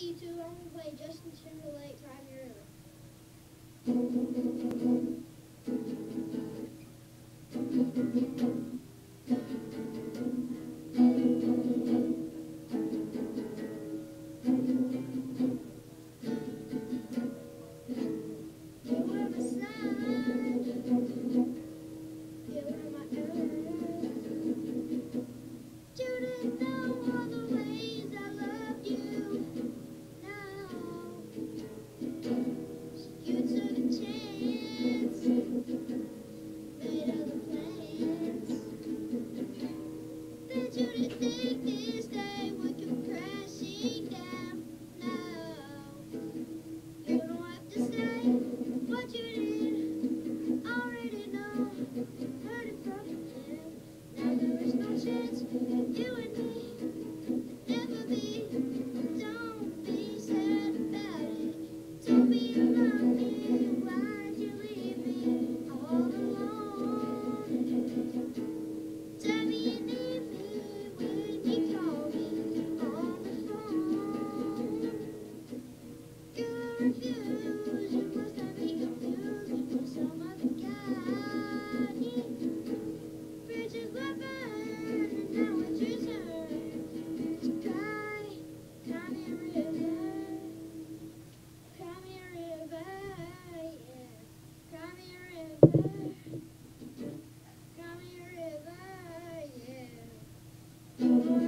YouTube. I'm gonna play Justin Timberlake Time Your What you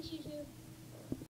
Thanks, YouTube.